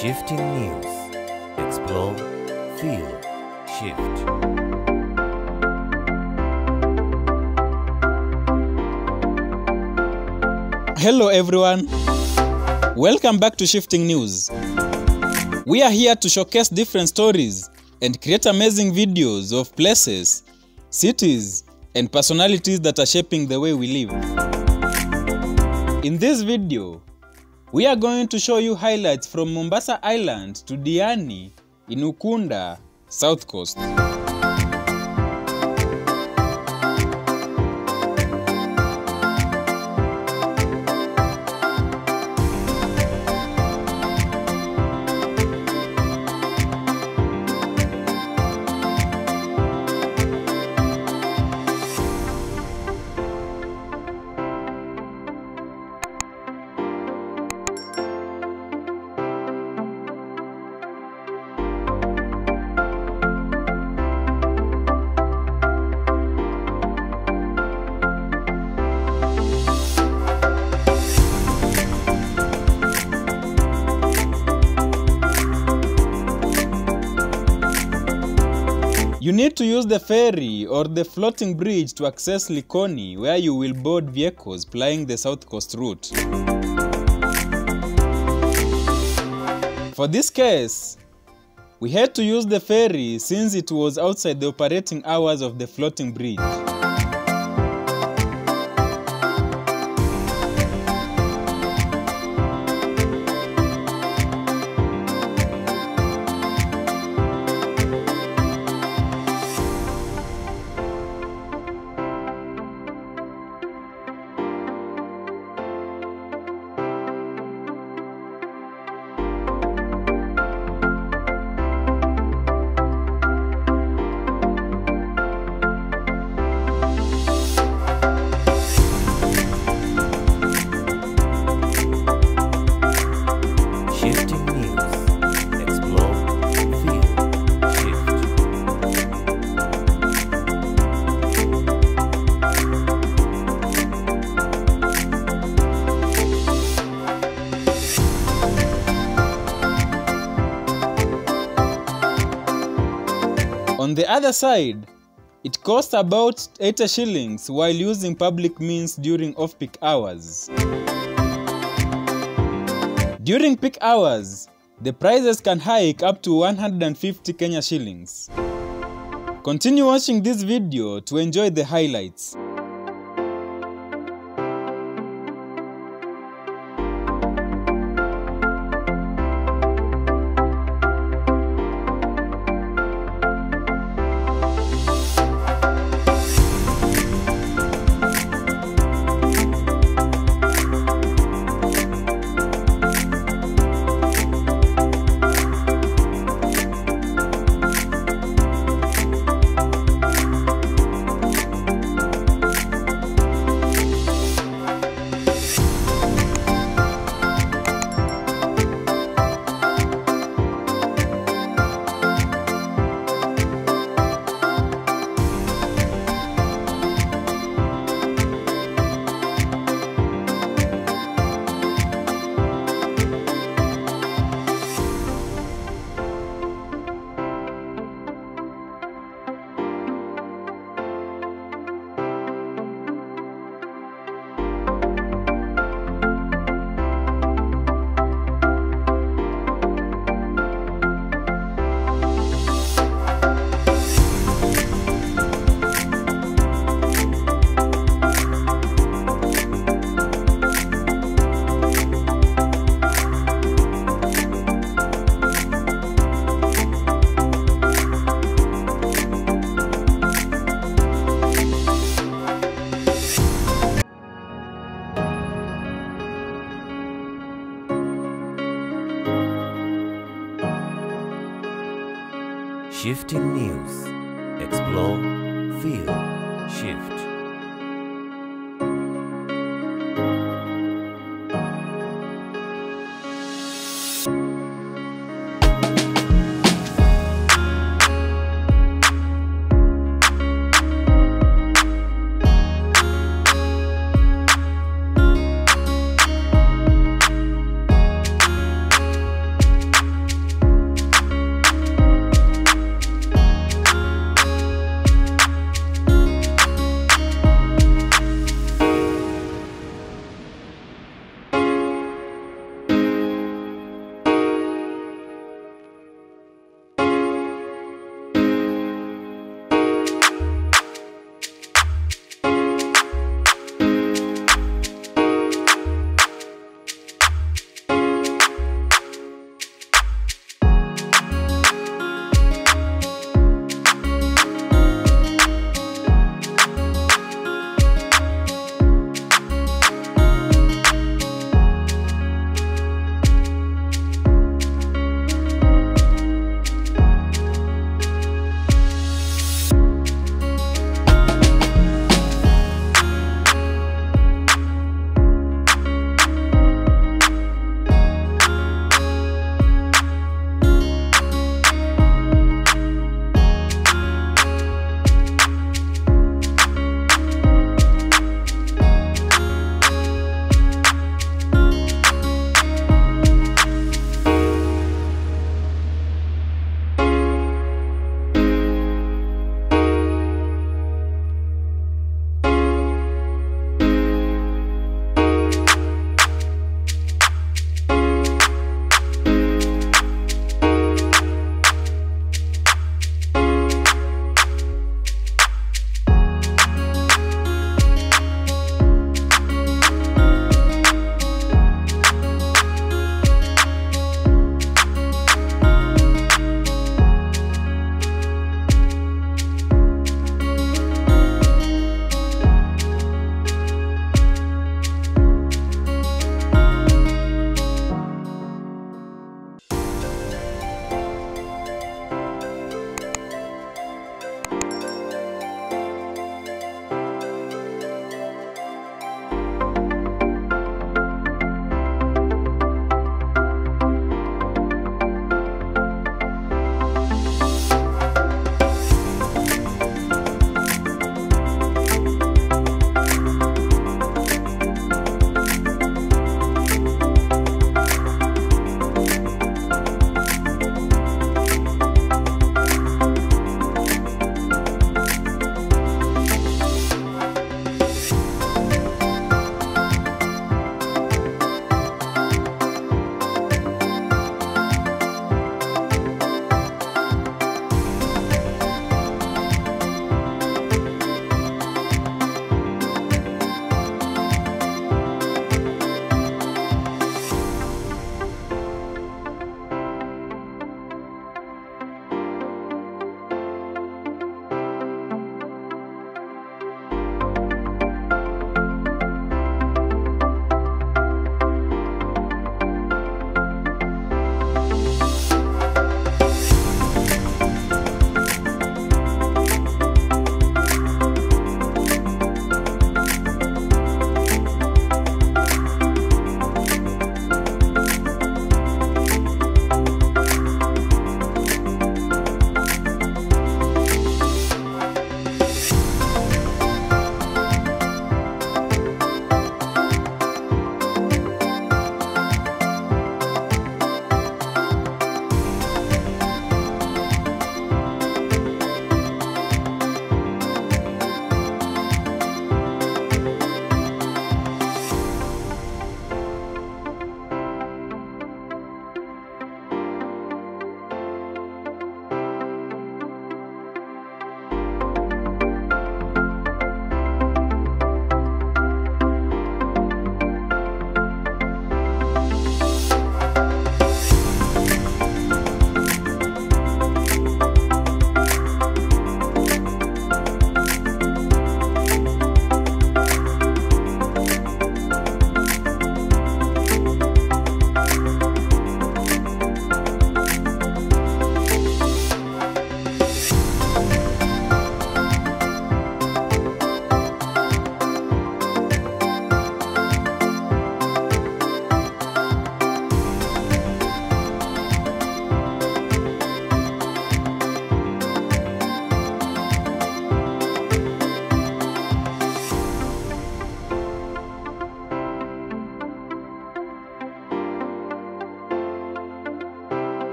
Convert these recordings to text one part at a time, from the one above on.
Shifting News. Explore, feel, shift. Hello, everyone. Welcome back to Shifting News. We are here to showcase different stories and create amazing videos of places, cities, and personalities that are shaping the way we live. In this video, we are going to show you highlights from Mombasa Island to Diani in Ukunda, South Coast. Need to use the ferry or the floating bridge to access Likoni, where you will board vehicles plying the South Coast route. For this case, we had to use the ferry since it was outside the operating hours of the floating bridge. The other side, it costs about 80 shillings while using public means during off peak hours. During peak hours, the prices can hike up to 150 Kenya shillings. Continue watching this video to enjoy the highlights.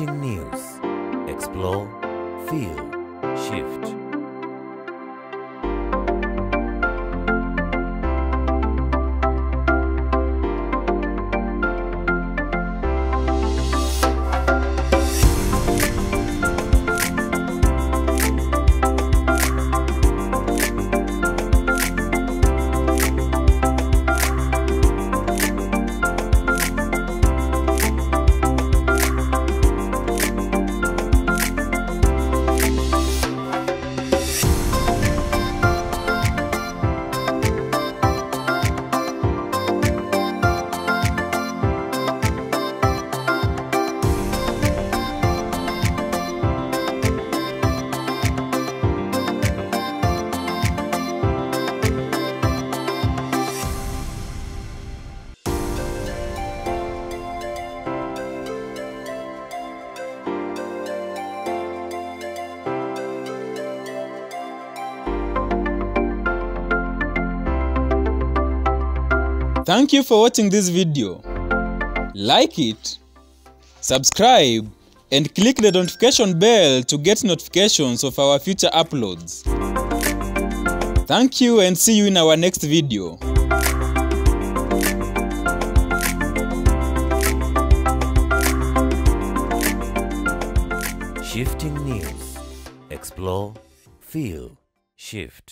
Shifting News. Explore, feel, shift. Thank you for watching this video. Like it, subscribe, and click the notification bell to get notifications of our future uploads. Thank you and see you in our next video. Shifting News. Explore, feel, shift.